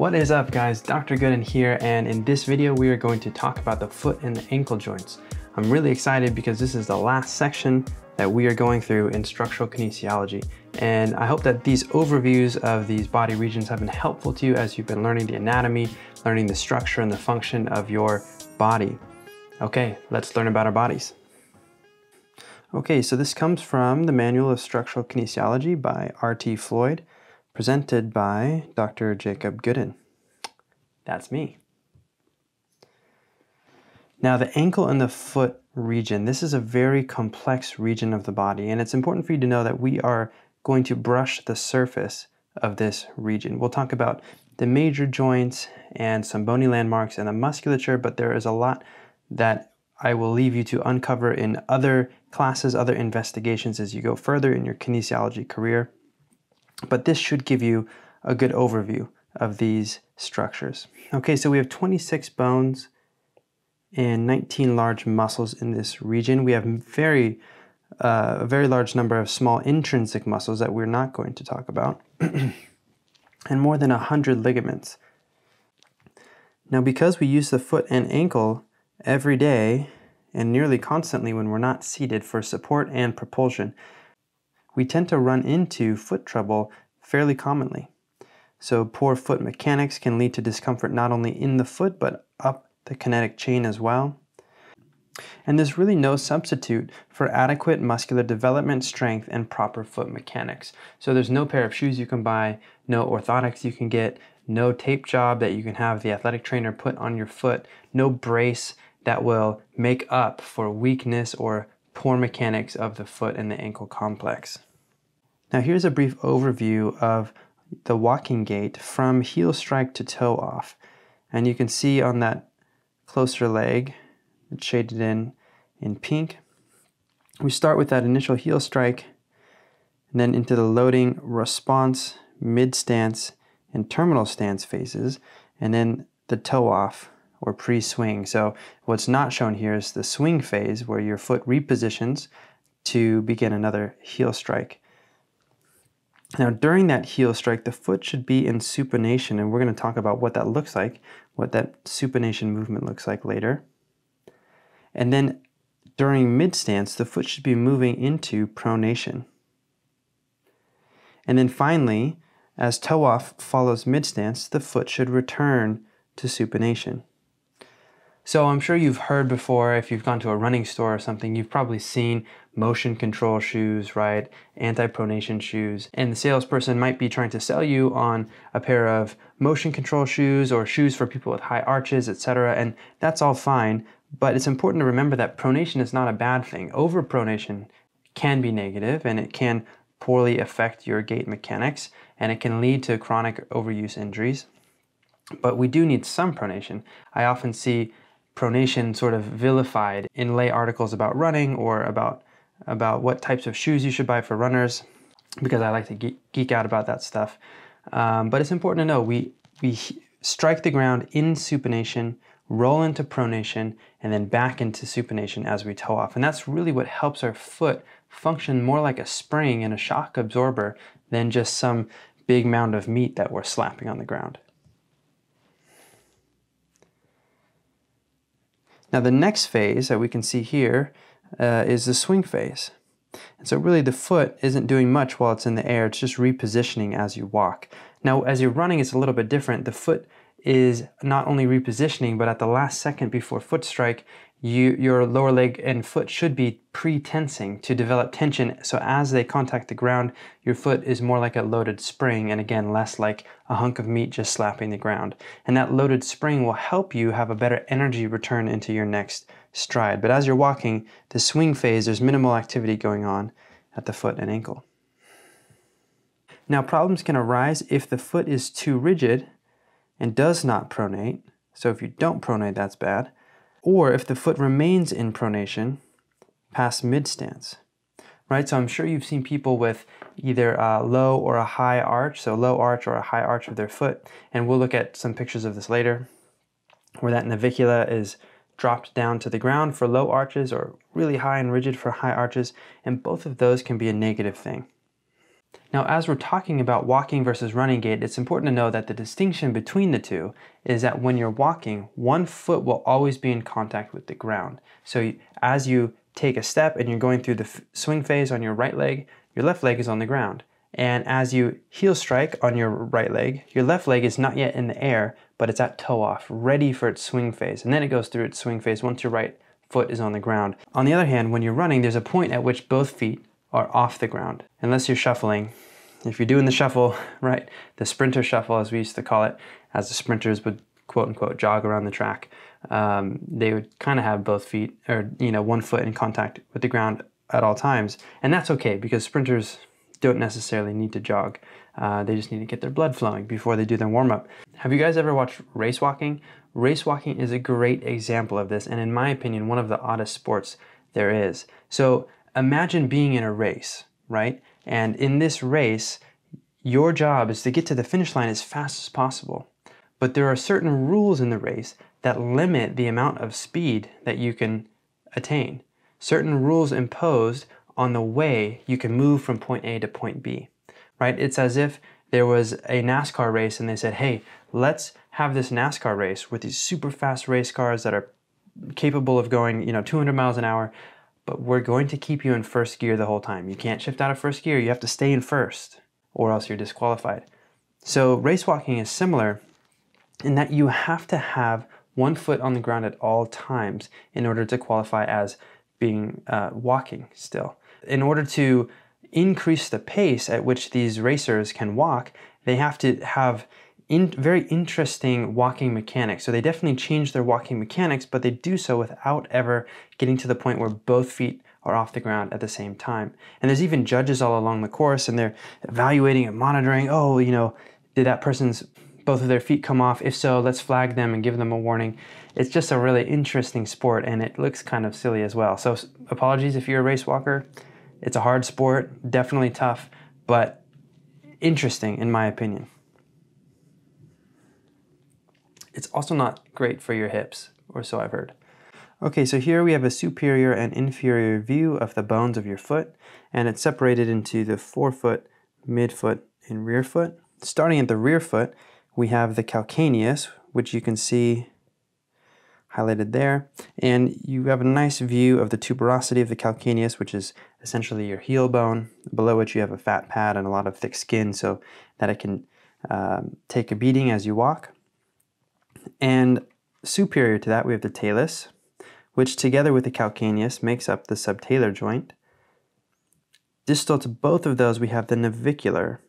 What is up guys, Dr. Goodin here and in this video we are going to talk about the foot and the ankle joints. I'm really excited because this is the last section that we are going through in structural kinesiology and I hope that these overviews of these body regions have been helpful to you as you've been learning the anatomy, learning the structure and the function of your body. Okay, let's learn about our bodies. Okay, so this comes from the Manual of Structural Kinesiology by R.T. Floyd presented by Dr. Jacob Goodin. That's me. Now the ankle and the foot region, this is a very complex region of the body and it's important for you to know that we are going to brush the surface of this region. We'll talk about the major joints and some bony landmarks and the musculature, but there is a lot that I will leave you to uncover in other classes, other investigations as you go further in your kinesiology career. But this should give you a good overview of these structures. Okay, so we have 26 bones and 19 large muscles in this region. We have very uh, a very large number of small intrinsic muscles that we're not going to talk about, and more than 100 ligaments. Now, because we use the foot and ankle every day and nearly constantly when we're not seated for support and propulsion, we tend to run into foot trouble fairly commonly. So poor foot mechanics can lead to discomfort not only in the foot but up the kinetic chain as well. And there's really no substitute for adequate muscular development, strength, and proper foot mechanics. So there's no pair of shoes you can buy, no orthotics you can get, no tape job that you can have the athletic trainer put on your foot, no brace that will make up for weakness or poor mechanics of the foot and the ankle complex. Now here's a brief overview of the walking gait from heel strike to toe off. And you can see on that closer leg, it's shaded in in pink. We start with that initial heel strike and then into the loading response, mid stance, and terminal stance phases, and then the toe off or pre-swing. So what's not shown here is the swing phase where your foot repositions to begin another heel strike. Now during that heel strike, the foot should be in supination, and we're going to talk about what that looks like, what that supination movement looks like later. And then during mid stance, the foot should be moving into pronation. And then finally, as toe off follows mid stance, the foot should return to supination. So I'm sure you've heard before, if you've gone to a running store or something, you've probably seen motion control shoes, right? Anti-pronation shoes. And the salesperson might be trying to sell you on a pair of motion control shoes or shoes for people with high arches, etc. And that's all fine, but it's important to remember that pronation is not a bad thing. Overpronation can be negative and it can poorly affect your gait mechanics and it can lead to chronic overuse injuries. But we do need some pronation. I often see pronation sort of vilified in lay articles about running or about about what types of shoes you should buy for runners because I like to geek, out about that stuff. Um, but it's important to know we we strike the ground in supination, roll into pronation, and then back into supination as we toe off. And that's really what helps our foot function more like a spring and a shock absorber than just some big mound of meat that we're slapping on the ground. Now the next phase that we can see here uh, is the swing phase. And so really the foot isn't doing much while it's in the air, it's just repositioning as you walk. Now as you're running it's a little bit different. The foot is not only repositioning, but at the last second before foot strike, you, your lower leg and foot should be pre-tensing to develop tension. So as they contact the ground, your foot is more like a loaded spring and again, less like a hunk of meat just slapping the ground. And that loaded spring will help you have a better energy return into your next stride. But as you're walking, the swing phase, there's minimal activity going on at the foot and ankle. Now problems can arise if the foot is too rigid and does not pronate. So if you don't pronate, that's bad or if the foot remains in pronation past mid stance. Right, so I'm sure you've seen people with either a low or a high arch, so low arch or a high arch of their foot, and we'll look at some pictures of this later, where that navicular is dropped down to the ground for low arches or really high and rigid for high arches, and both of those can be a negative thing. Now, as we're talking about walking versus running gait, it's important to know that the distinction between the two is that when you're walking, one foot will always be in contact with the ground. So as you take a step and you're going through the swing phase on your right leg, your left leg is on the ground. And as you heel strike on your right leg, your left leg is not yet in the air, but it's at toe off, ready for its swing phase. And then it goes through its swing phase once your right foot is on the ground. On the other hand, when you're running, there's a point at which both feet are off the ground, unless you're shuffling. If you're doing the shuffle, right, the sprinter shuffle, as we used to call it, as the sprinters would quote unquote jog around the track, um, they would kind of have both feet or, you know, one foot in contact with the ground at all times. And that's okay because sprinters don't necessarily need to jog. Uh, they just need to get their blood flowing before they do their warm up. Have you guys ever watched race walking? Race walking is a great example of this, and in my opinion, one of the oddest sports there is. So imagine being in a race, right? And in this race, your job is to get to the finish line as fast as possible. But there are certain rules in the race that limit the amount of speed that you can attain. Certain rules imposed on the way you can move from point A to point B, right? It's as if there was a NASCAR race and they said, hey, let's have this NASCAR race with these super fast race cars that are capable of going, you know, 200 miles an hour, but we're going to keep you in first gear the whole time. You can't shift out of first gear. You have to stay in first or else you're disqualified. So race walking is similar in that you have to have one foot on the ground at all times in order to qualify as being uh, walking still. In order to increase the pace at which these racers can walk, they have to have in, very interesting walking mechanics. So they definitely change their walking mechanics, but they do so without ever getting to the point where both feet are off the ground at the same time. And there's even judges all along the course, and they're evaluating and monitoring. Oh, you know, did that person's both of their feet come off? If so, let's flag them and give them a warning. It's just a really interesting sport, and it looks kind of silly as well. So apologies if you're a race walker. It's a hard sport, definitely tough, but interesting in my opinion. It's also not great for your hips, or so I've heard. Okay, so here we have a superior and inferior view of the bones of your foot, and it's separated into the forefoot, midfoot, and rear foot. Starting at the rear foot, we have the calcaneus, which you can see highlighted there. And you have a nice view of the tuberosity of the calcaneus, which is essentially your heel bone, below it you have a fat pad and a lot of thick skin so that it can um, take a beating as you walk. And superior to that, we have the talus, which together with the calcaneus makes up the subtalar joint. Distal to both of those, we have the navicular,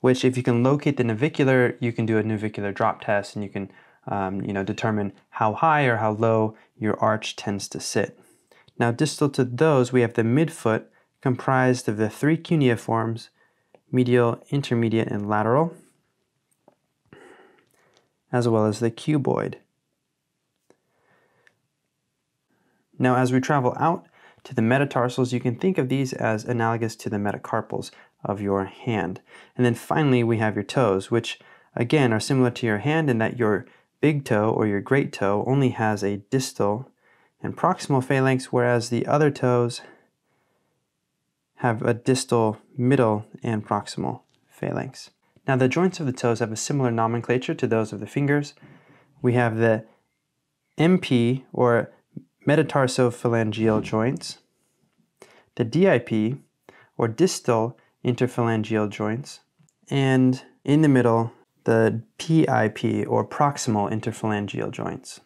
which if you can locate the navicular, you can do a navicular drop test and you can um, you know, determine how high or how low your arch tends to sit. Now distal to those, we have the midfoot comprised of the three cuneiforms, medial, intermediate, and lateral, as well as the cuboid. Now as we travel out to the metatarsals, you can think of these as analogous to the metacarpals of your hand. And then finally, we have your toes, which again are similar to your hand in that your big toe or your great toe only has a distal and proximal phalanx, whereas the other toes have a distal, middle, and proximal phalanx. Now the joints of the toes have a similar nomenclature to those of the fingers. We have the MP or metatarsophalangeal joints, the DIP or distal interphalangeal joints, and in the middle, the PIP or proximal interphalangeal joints.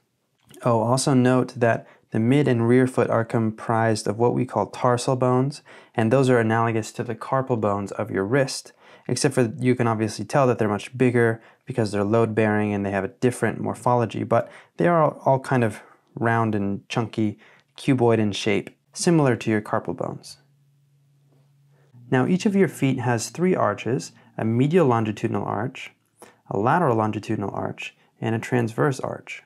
Oh, also note that the mid and rear foot are comprised of what we call tarsal bones, and those are analogous to the carpal bones of your wrist, except for you can obviously tell that they're much bigger because they're load bearing and they have a different morphology, but they are all kind of round and chunky, cuboid in shape, similar to your carpal bones. Now each of your feet has three arches, a medial longitudinal arch, a lateral longitudinal arch, and a transverse arch.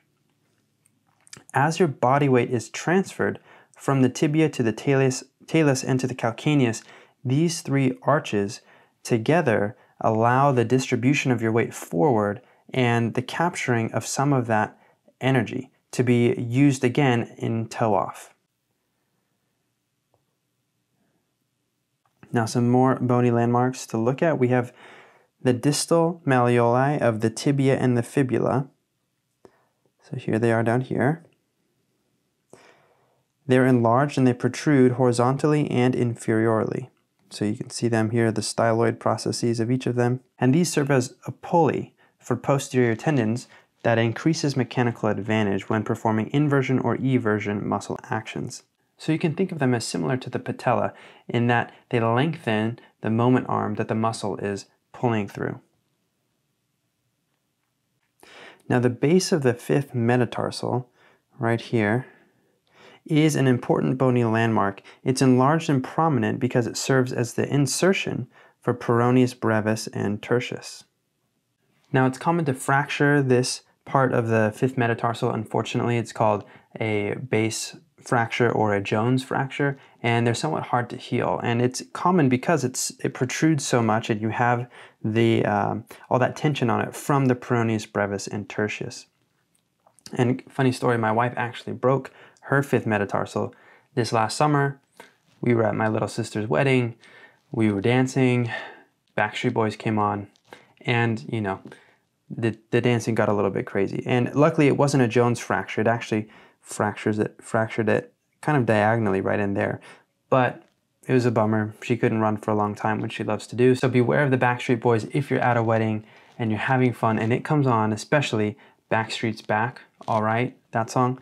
As your body weight is transferred from the tibia to the talus, talus and to the calcaneus, these three arches together allow the distribution of your weight forward and the capturing of some of that energy to be used again in toe off. Now some more bony landmarks to look at. We have the distal malleoli of the tibia and the fibula. So here they are down here. They're enlarged and they protrude horizontally and inferiorly. So you can see them here, the styloid processes of each of them. And these serve as a pulley for posterior tendons that increases mechanical advantage when performing inversion or eversion muscle actions. So you can think of them as similar to the patella in that they lengthen the moment arm that the muscle is pulling through. Now the base of the fifth metatarsal, right here, is an important bony landmark. It's enlarged and prominent because it serves as the insertion for peroneus brevis and tertius. Now it's common to fracture this part of the fifth metatarsal. Unfortunately, it's called a base fracture or a Jones fracture, and they're somewhat hard to heal. And it's common because it's it protrudes so much, and you have the um, all that tension on it from the peroneus brevis and tertius. And funny story, my wife actually broke her fifth metatarsal this last summer. We were at my little sister's wedding. We were dancing. Backstreet Boys came on, and you know, the the dancing got a little bit crazy. And luckily, it wasn't a Jones fracture. It actually fractures it, fractured it kind of diagonally right in there. But it was a bummer. She couldn't run for a long time, which she loves to do. So beware of the Backstreet Boys if you're at a wedding and you're having fun and it comes on, especially Backstreet's Back, all right, that song,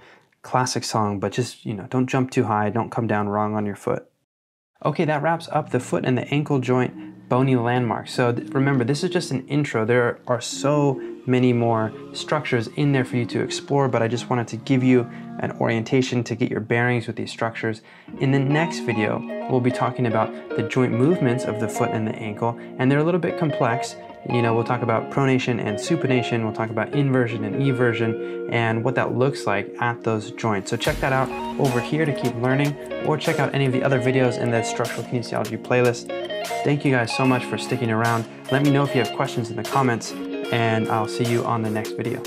classic song, but just, you know, don't jump too high, don't come down wrong on your foot. Okay, that wraps up the foot and the ankle joint bony landmarks. So th remember, this is just an intro. There are so many more structures in there for you to explore, but I just wanted to give you an orientation to get your bearings with these structures. In the next video, we'll be talking about the joint movements of the foot and the ankle, and they're a little bit complex. You know, we'll talk about pronation and supination, we'll talk about inversion and eversion, and what that looks like at those joints. So check that out over here to keep learning, or check out any of the other videos in the structural kinesiology playlist. Thank you guys so much for sticking around. Let me know if you have questions in the comments and I'll see you on the next video.